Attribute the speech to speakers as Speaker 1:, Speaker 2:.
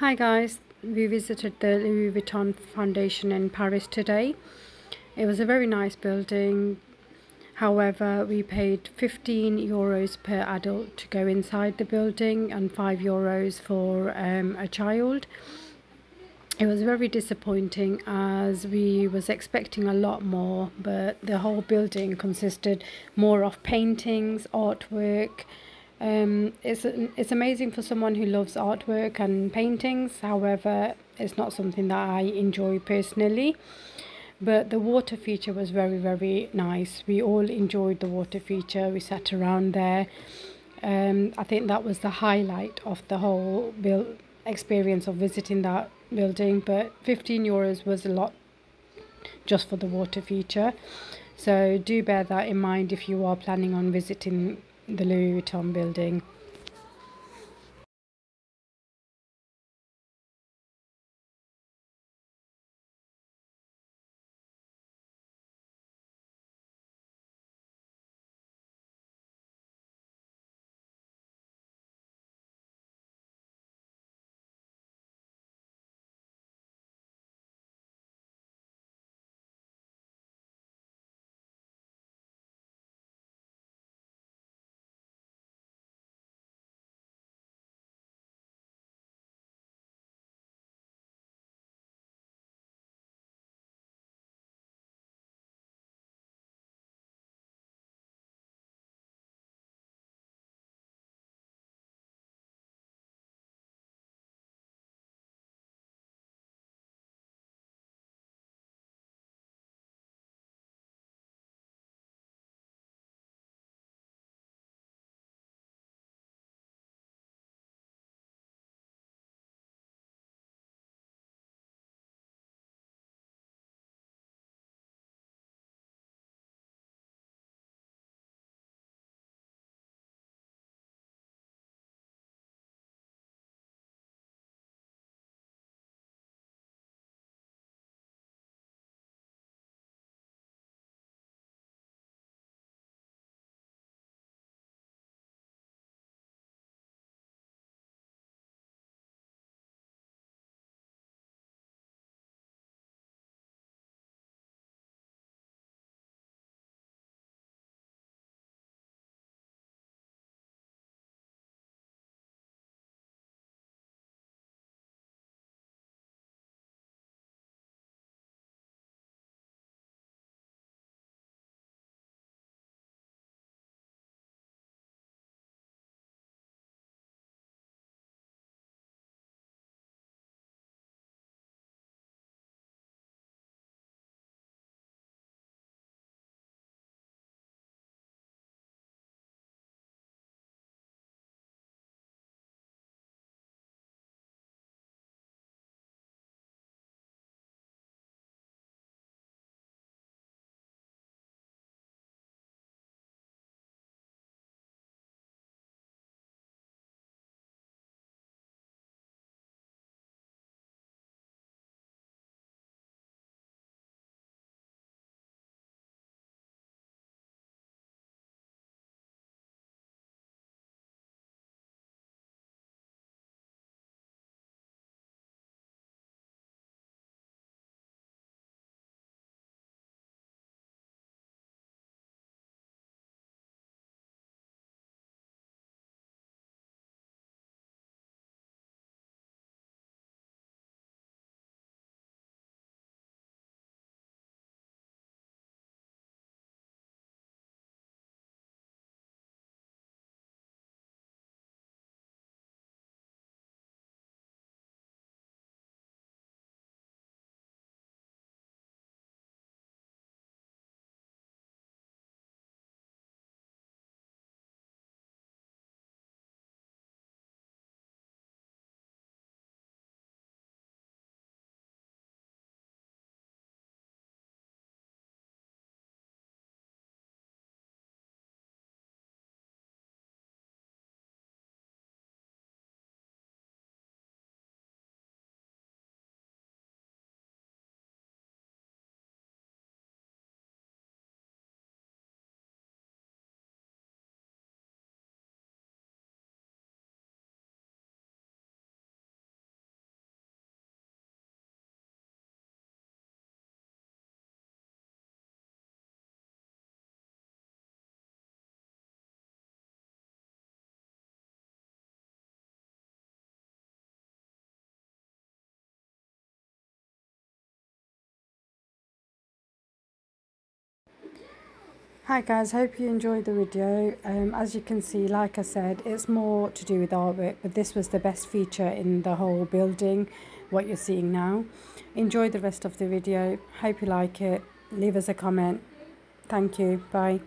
Speaker 1: Hi guys, we visited the Louis Vuitton Foundation in Paris today. It was a very nice building. However, we paid 15 euros per adult to go inside the building and 5 euros for um, a child. It was very disappointing as we was expecting a lot more, but the whole building consisted more of paintings, artwork, um, it's it's amazing for someone who loves artwork and paintings. However, it's not something that I enjoy personally. But the water feature was very very nice. We all enjoyed the water feature. We sat around there. Um, I think that was the highlight of the whole build experience of visiting that building. But 15 euros was a lot just for the water feature. So do bear that in mind if you are planning on visiting the Louis Vuitton building. Hi guys, hope you enjoyed the video. Um, as you can see, like I said, it's more to do with artwork, but this was the best feature in the whole building, what you're seeing now. Enjoy the rest of the video. Hope you like it. Leave us a comment. Thank you. Bye.